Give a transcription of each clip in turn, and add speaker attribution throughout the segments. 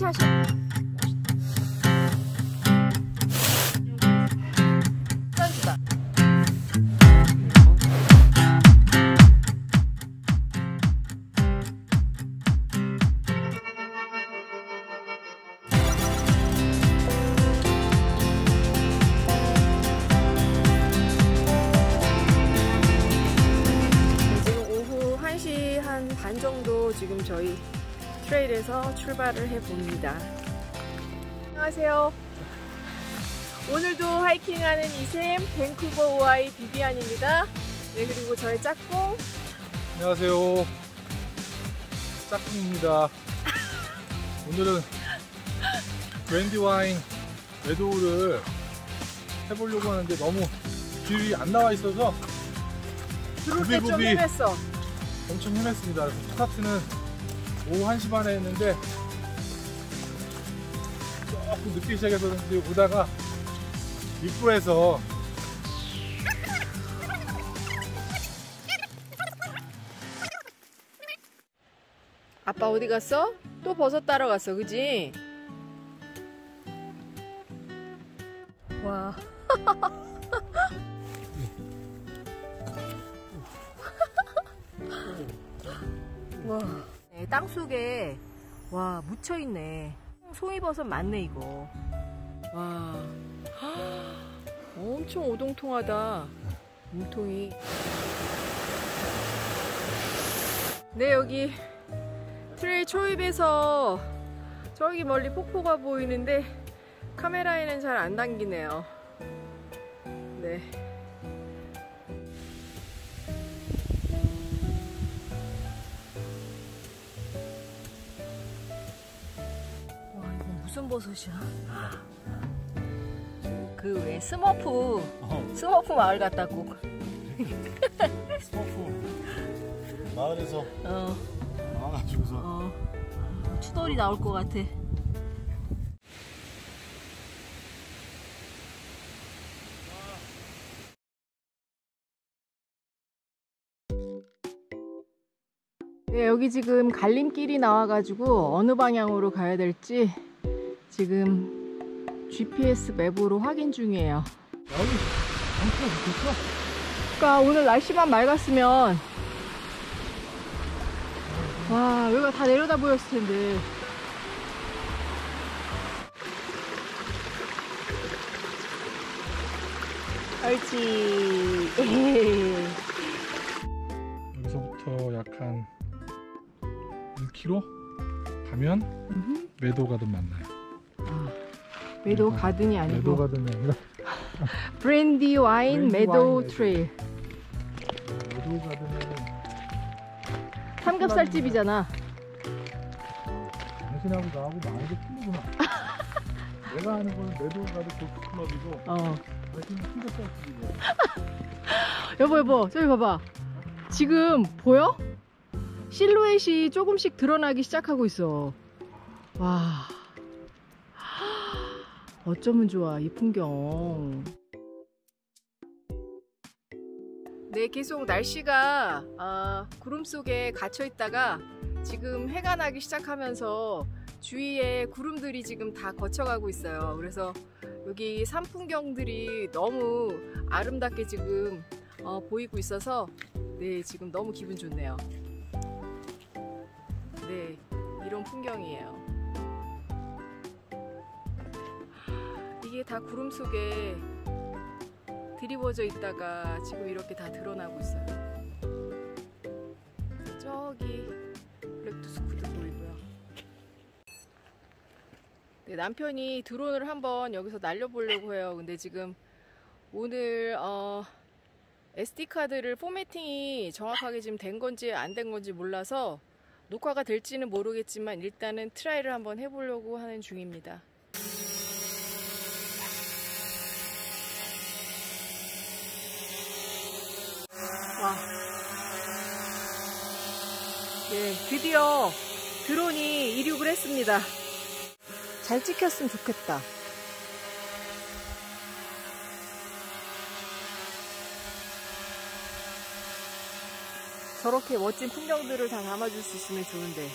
Speaker 1: 같이 출발을 해 봅니다. 안녕하세요. 오늘도 하이킹하는 이샘 밴쿠버 오아이 비비안입니다. 네 그리고 저의 짝꿍
Speaker 2: 안녕하세요. 짝꿍입니다. 오늘은 브랜디 와인 레도우를 해보려고 하는데 너무 길이 안 나와 있어서
Speaker 1: 들어올 때좀
Speaker 2: 부비부비.
Speaker 1: 헤맸어.
Speaker 2: 엄청 헤맸습니다. 스타트는 오후 1시 반에 했는데 조금 늦게 시작해서 그런지 오다가 입구에서
Speaker 1: 아빠 어디 갔어? 또 버섯 따러 갔어, 그지? 와. 와. 네, 땅 속에 와 묻혀 있네. 송이버섯 맞네 이거. 와. 엄청 오동통하다. 몸통이. 네 여기 trail 초입에서 저기 멀리 폭포가 보이는데 카메라에는 잘 안 담기네요. 네. 무슨 버섯이야? 그 왜 스머프 스머프 마을 같다고.
Speaker 2: 스머프 마을에서
Speaker 1: 어
Speaker 2: 나와가지고서
Speaker 1: 어. 투덜이 나올 것 같아. 네, 여기 지금 갈림길이 나와가지고 어느 방향으로 가야 될지 지금 GPS 맵으로 확인 중이에요. 그러니까 오늘 날씨만 맑았으면 와 여기가 다 내려다 보였을 텐데 옳지
Speaker 2: 여기서부터 약한 1km 가면 meadow garden 만나요.
Speaker 1: meadow garden이
Speaker 2: meadow
Speaker 1: 아니고.
Speaker 2: garden이 아니라.
Speaker 1: Brandywine Brandy meadow
Speaker 2: wine trail. meadow garden은
Speaker 1: 삼겹살집이잖아.
Speaker 2: 당신하고 나하고 게 틀리구나. 내가 하는 거는 Meadow Garden 골프클럽이고
Speaker 1: 어.
Speaker 2: 당신은 삼겹살집이고.
Speaker 1: 여보 여보 저기 봐봐. 지금 보여? 실루엣이 조금씩 드러나기 시작하고 있어. 와 어쩌면 좋아 이 풍경 네 계속 날씨가 아, 구름 속에 갇혀 있다가 지금 해가 나기 시작하면서 주위에 구름들이 지금 다 거쳐가고 있어요 그래서 여기 산 풍경들이 너무 아름답게 지금 어, 보이고 있어서 네 지금 너무 기분 좋네요. 네 이런 풍경이에요. 이게 다 구름 속에 드리워져 있다가 지금 이렇게 다 드러나고 있어요. 저기 블랙투스쿠도 보이고요. 네, 남편이 드론을 한번 여기서 날려보려고 해요. 근데 지금 오늘 어, SD 카드를 formatting이 정확하게 지금 된 건지 안 된 건지 몰라서 녹화가 될지는 모르겠지만 일단은 try를 한번 해보려고 하는 중입니다. 와. 네, 드디어 드론이 이륙을 했습니다. 잘 찍혔으면 좋겠다. 저렇게 멋진 풍경들을 다 담아줄 수 있으면 좋은데.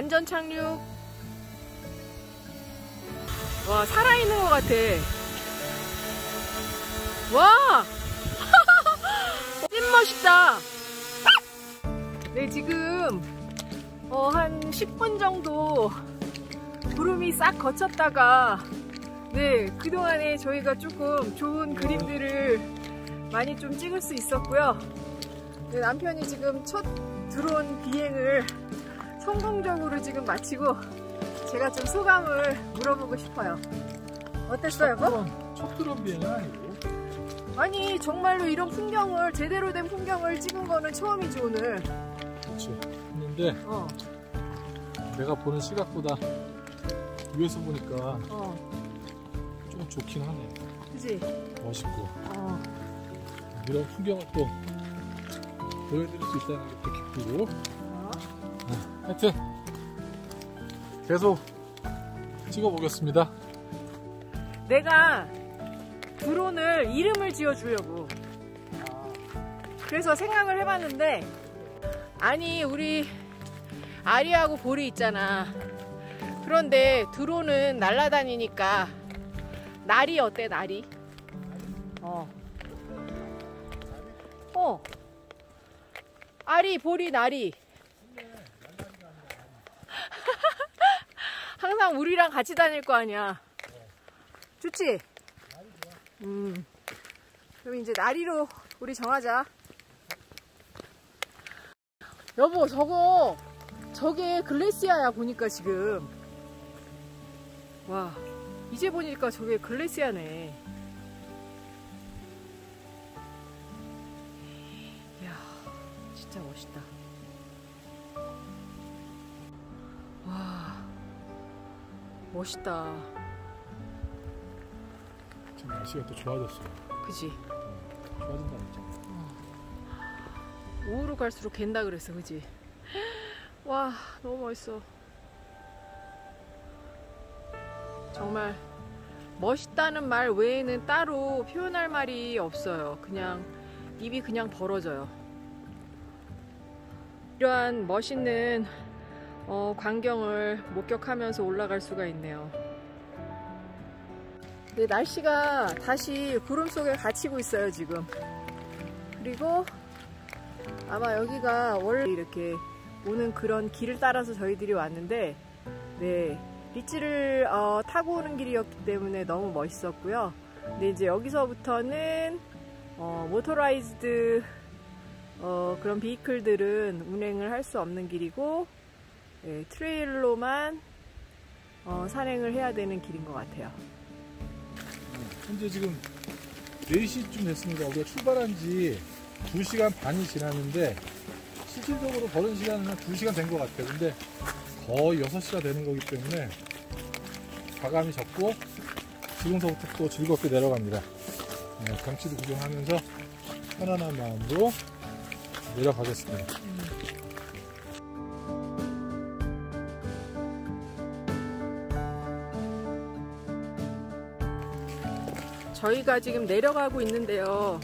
Speaker 1: 안전 착륙. 와, 살아있는 것 같아. 와! 찐 멋있다. 네, 지금, 어, 한 10분 정도 구름이 싹 거쳤다가, 네, 그동안에 저희가 조금 좋은 그림들을 많이 좀 찍을 수 있었고요. 네, 남편이 지금 첫 드론 비행을 성공적으로 지금 마치고 제가 좀 소감을 물어보고 싶어요. 어땠어요, 여보?
Speaker 2: 드론 비행은 아니고
Speaker 1: 아니 정말로 이런 풍경을 제대로 된 풍경을 찍은 거는 처음이지 오늘.
Speaker 2: 그렇지 했는데
Speaker 1: 어,
Speaker 2: 내가 보는 시각보다 위에서 보니까
Speaker 1: 어,
Speaker 2: 좀 좋긴 하네
Speaker 1: 그지?
Speaker 2: 멋있고
Speaker 1: 어,
Speaker 2: 이런 풍경을 또 보여드릴 수 있다는 게또 기쁘고
Speaker 1: 어.
Speaker 2: 하여튼 계속 찍어보겠습니다
Speaker 1: 내가 드론을 이름을 지어주려고. 그래서 생각을 해봤는데 아니 우리 아리하고 볼이 있잖아. 그런데 드론은 날아다니니까 날이 어때 날이? 어. 어. 아리 볼이 날이. 항상 우리랑 같이 다닐 거 아니야. 좋지? 음. 그럼 이제 나리로 우리 정하자. 여보, 저거, 저게 글래시아야, 보니까 지금. 와, 이제 보니까 저게 글래시아네. 이야, 진짜 멋있다. 와, 멋있다.
Speaker 2: 지금 날씨가 또 좋아졌어요
Speaker 1: 그지?
Speaker 2: 좋아진다 했잖아
Speaker 1: 우후로 갈수록 갠다 그랬어, 그지? 와, 너무 멋있어. 정말 멋있다는 말 외에는 따로 표현할 말이 없어요. 그냥 입이 그냥 벌어져요. 이러한 멋있는 어, 광경을 목격하면서 올라갈 수가 있네요. 네, 날씨가 다시 구름 속에 갇히고 있어요, 지금. 그리고 아마 여기가 원래 이렇게 오는 그런 길을 따라서 저희들이 왔는데 네 리치를 어, 타고 오는 길이었기 때문에 너무 멋있었고요. 근데 이제 여기서부터는 어, motorized 어, 그런 vehicle들은 운행을 할 수 없는 길이고 네, trail로만 어, 산행을 해야 되는 길인 것 같아요.
Speaker 2: 현재 지금 4시쯤 됐습니다. 우리가 출발한 지 2시간 반이 지났는데 실질적으로 걸은 시간은 한 2시간 된 것 같아요. 근데 거의 6시가 되는 거기 때문에 과감히 접고 지금서부터 또 즐겁게 내려갑니다. 네, 경치도 구경하면서 편안한 마음으로 내려가겠습니다
Speaker 1: 저희가 지금 내려가고 있는데요.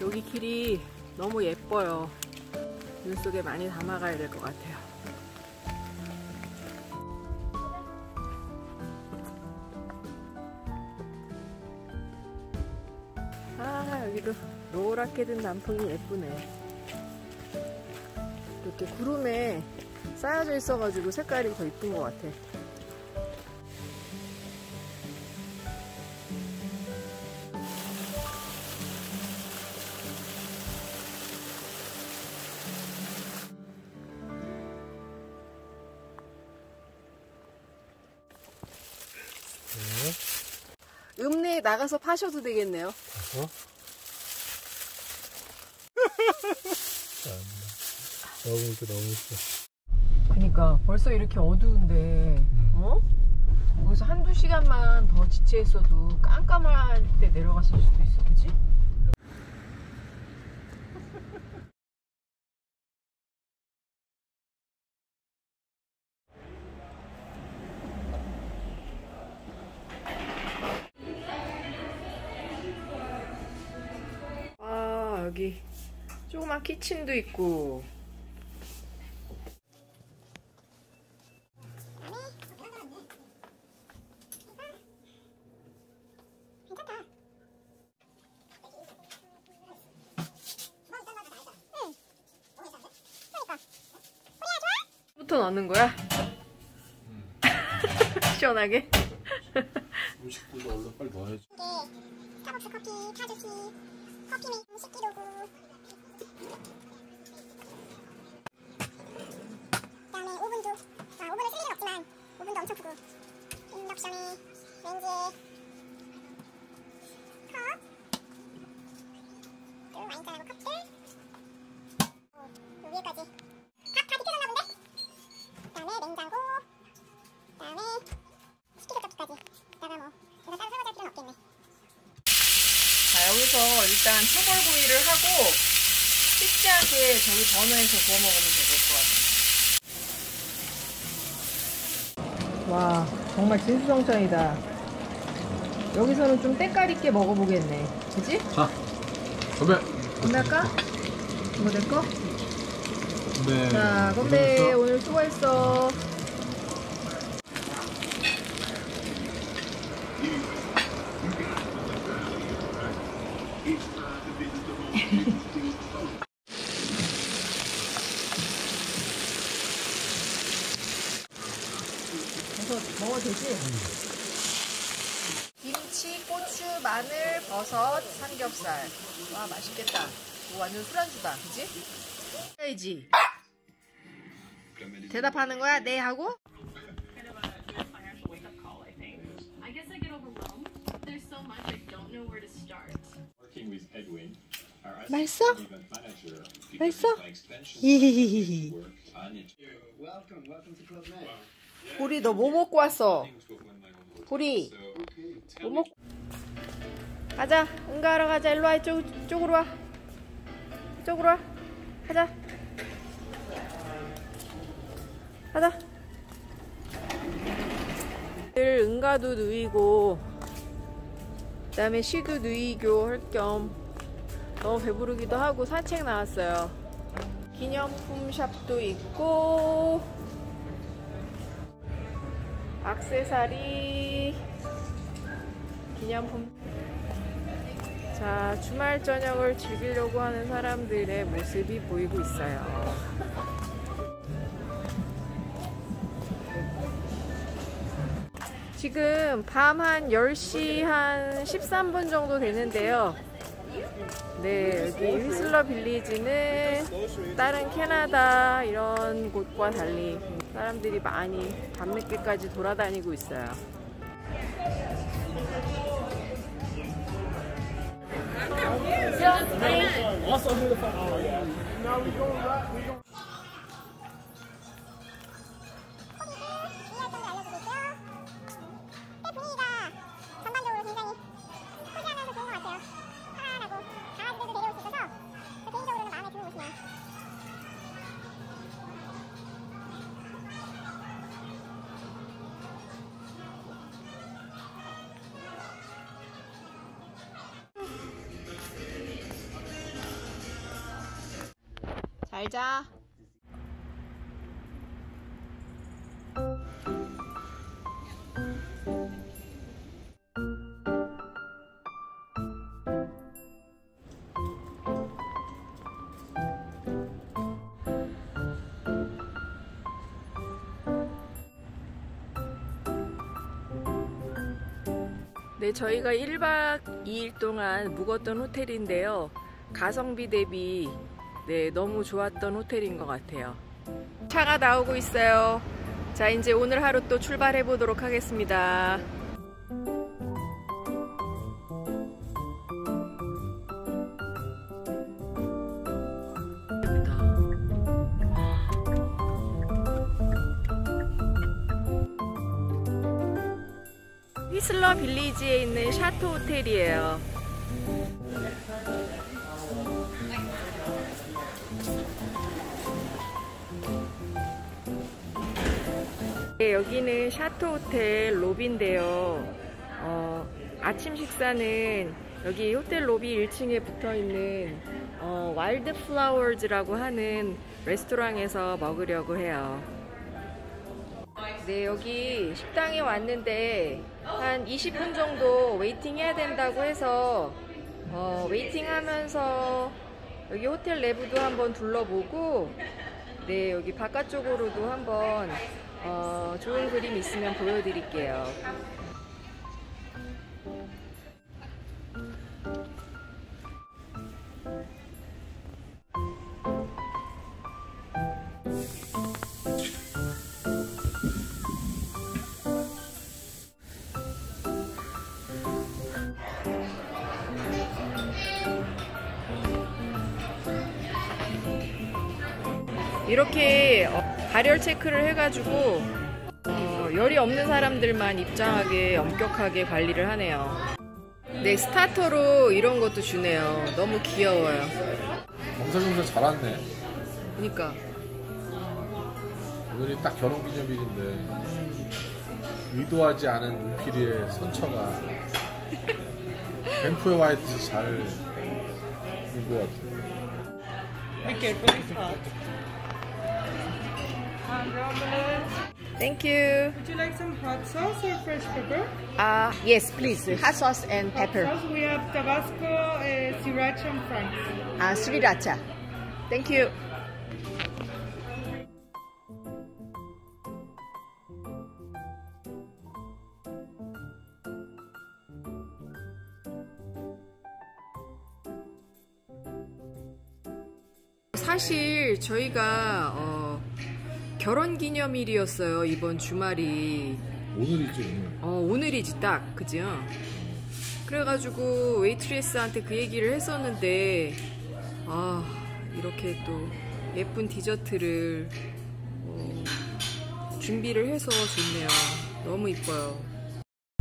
Speaker 1: 여기 길이 너무 예뻐요. 물 속에 많이 담아가야 될 것 같아요. 아, 여기도 노랗게 든 단풍이 예쁘네. 이렇게 구름에 쌓여져 있어가지고 색깔이 더 이쁜 것 같아. 나가서 파셔도 되겠네요.
Speaker 2: 가서 너무 이렇게 너무 이뻐
Speaker 1: 그니까 벌써 이렇게 어두운데 어? 여기서 한두 시간만 더 지체했어도 깜깜할 때 내려갔을 수도 있어 그치? 키친도 있고 나는 거야? 음. 시원하게?
Speaker 2: 음식도 얼른 빨리 넣어야지.
Speaker 3: 커피, 타주시, 커피 메인 식기도구. 그다음에 오븐도. 아 오븐은 쓸 일은 없지만 오븐도 엄청 크고. 인덕션에 렌즈에 컵. 그리고 와인잔하고 컵들. 오, 요 위에까지. 다, 다 비켜졌나 본데? 그 다음에 냉장고. 그 다음에 식기세척기까지. 이따가 뭐 내가 따로 설거지할 필요는 없겠네.
Speaker 1: 자, 여기서 일단 초벌구이를 하고 식지 않게 저기 버너에서 구워 먹으면 될 것 같아요. 와, 정말 진수성찬이다. 여기서는 좀 때깔 있게 먹어보겠네. 그지?
Speaker 2: 자, 건배.
Speaker 1: 건배할까? 이거 내 거?
Speaker 2: 네.
Speaker 1: 자, 건배. 오늘 수고했어. 그래서 먹어도 되지? 김치, 고추, 마늘, 버섯, 삼겹살. 와, 맛있겠다. 이거 술안주다. 그지? 해야지. 대답하는 거야? 네 하고? 맛있어? 맛있어?
Speaker 4: by extension,
Speaker 1: 히히히히.
Speaker 4: work on it.
Speaker 1: 보리 너 뭐 먹고 왔어? 보리 뭐 먹고 가자 응가하러 가자 일로 와 이쪽, 이쪽으로 와이 쪽으로 와. 가자. 가자. 늘 응가도 누이고 그 다음에 시도 누이교 할 겸 너무 배부르기도 하고 산책 나왔어요. 기념품 샵도 있고 악세사리 기념품 자 주말 저녁을 즐기려고 하는 사람들의 모습이 보이고 있어요 지금 밤 한 10시 한 13분 정도 되는데요 네 여기 휘슬러 빌리지는 다른 캐나다 이런 곳과 달리 사람들이 많이 밤늦게까지 돌아다니고 있어요.
Speaker 3: also here the fight. Oh, yeah. Now we going right. We going 네,
Speaker 1: 저희가 1박 2일 동안 묵었던 호텔인데요. 가성비 대비 네, 너무 좋았던 호텔인 것 같아요. 차가 나오고 있어요. 자, 이제 오늘 하루 또 출발해 보도록 하겠습니다. 휘슬러 빌리지에 있는 샤토 호텔이에요. 네, 여기는 샤토 호텔 로비인데요. 어, 아침 식사는 여기 호텔 로비 1층에 붙어 있는 어, Wild Flowers라고 하는 레스토랑에서 먹으려고 해요. 네, 여기 식당에 왔는데 한 20분 정도 waiting 해야 된다고 해서 어, waiting 하면서 여기 호텔 내부도 한번 둘러보고 네, 여기 바깥쪽으로도 한번 어, 좋은 그림 있으면 보여드릴게요. 발열 체크를 해가지고 어, 열이 없는 사람들만 입장하게 엄격하게 관리를 하네요. 네, 스타터로 이런 것도 주네요. 너무 귀여워요.
Speaker 2: 경사경사 잘 왔네.
Speaker 1: 그러니까
Speaker 2: 오늘이 딱 결혼 기념일인데 의도하지 않은 눈길이의 선처가 뱀프에 와 있듯이 잘인것 같아요.
Speaker 1: Thank you.
Speaker 5: Would you like some hot sauce or fresh pepper?
Speaker 1: Uh, yes, please. Hot sauce and pepper.
Speaker 5: Sauce, we have Tabasco, uh, Sriracha, and Frank's.
Speaker 1: 아, 스리라차. Thank you. 사실 저희가 어, 결혼 기념일이었어요 이번 주말이
Speaker 2: 오늘이죠, 오늘.
Speaker 1: 어, 오늘이지 딱, 그죠? 그래가지고 웨이트리스한테 그 얘기를 했었는데, 아, 이렇게 또 예쁜 디저트를 어, 준비를 해서 좋네요. 너무 이뻐요.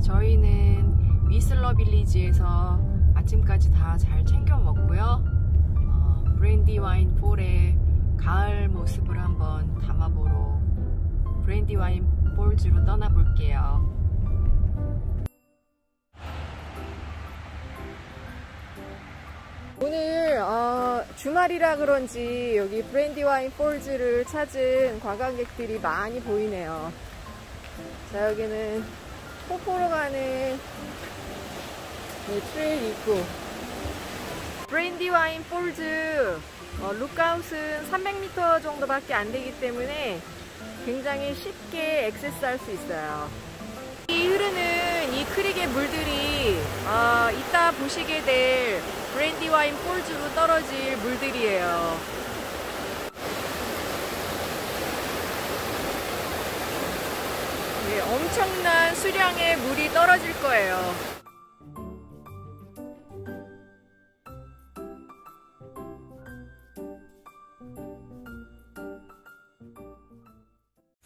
Speaker 1: 저희는 위슬러 빌리지에서 아침까지 다 잘 챙겨 먹고요. 어, 브랜디 와인 폴의 가을 모습을 한번 담아보러 브랜디 와인 볼즈로 떠나볼게요. 오늘 어, 주말이라 그런지 여기 브랜디 와인 폴즈를 찾은 관광객들이 많이 보이네요. 자 여기는 폭포로 가는 네, trail 있고 Brandywine Falls 어, lookout은 300m 정도밖에 안 되기 때문에 굉장히 쉽게 access할 수 있어요. 이 흐르는 이 creek의 물들이 어, 이따 보시게 될 Brandywine Falls로 떨어질 물들이에요. 네, 엄청난 수량의 물이 떨어질 거예요.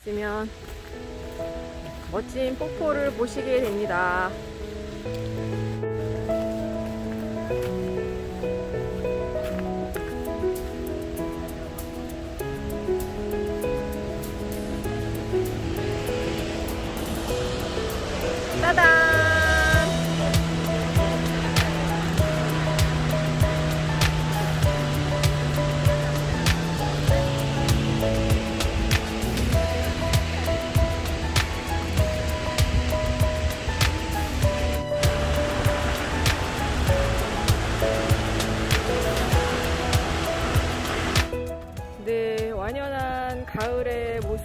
Speaker 1: 있으면 멋진 폭포를 보시게 됩니다.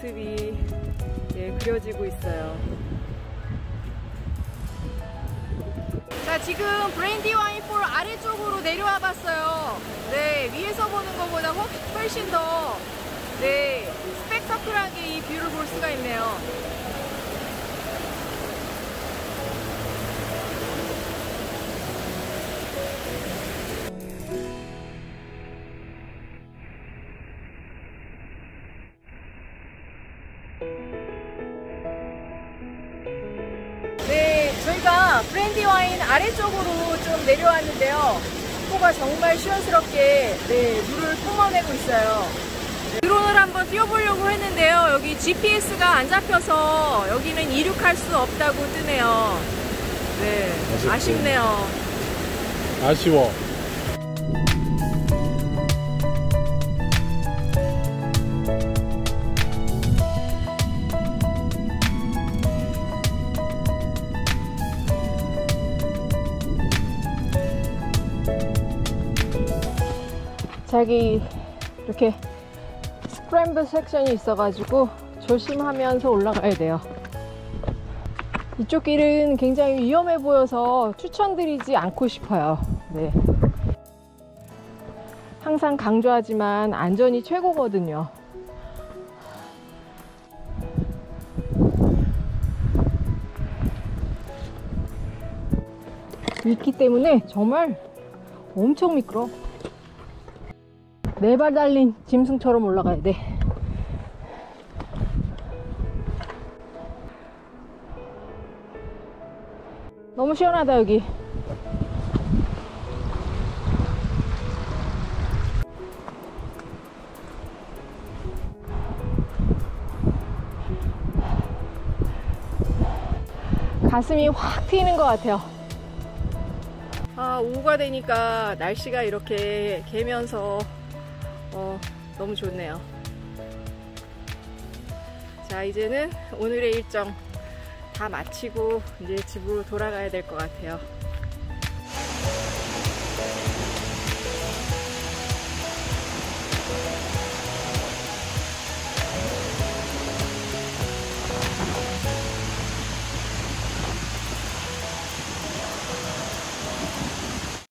Speaker 1: 모습이 예, 그려지고 있어요. 자, 지금 Brandywine Fall 아래쪽으로 내려와 봤어요. 네, 위에서 보는 것보다 훨- 훨씬 더, 네, 스펙터클하게 이 view를 볼 수가 있네요. 브랜디 와인 아래쪽으로 좀 내려왔는데요. 폭포가 정말 시원스럽게 네, 물을 뿜어내고 있어요. 네, 드론을 한번 띄워보려고 했는데요. 여기 GPS가 안 잡혀서 여기는 이륙할 수 없다고 뜨네요. 네. 아쉽네요.
Speaker 2: 아쉬워.
Speaker 1: 자기 이렇게 스크램블 섹션이 있어가지고 조심하면서 올라가야 돼요. 이쪽 길은 굉장히 위험해 보여서 추천드리지 않고 싶어요. 네. 항상 강조하지만 안전이 최고거든요. 있기 때문에 정말 엄청 미끄러. 네 발 달린 짐승처럼 올라가야 돼. 너무 시원하다 여기. 가슴이 확 트이는 것 같아요. 아, 오후가 되니까 날씨가 이렇게 개면서 어, 너무 좋네요. 자, 이제는 오늘의 일정 다 마치고 이제 집으로 돌아가야 될 것 같아요.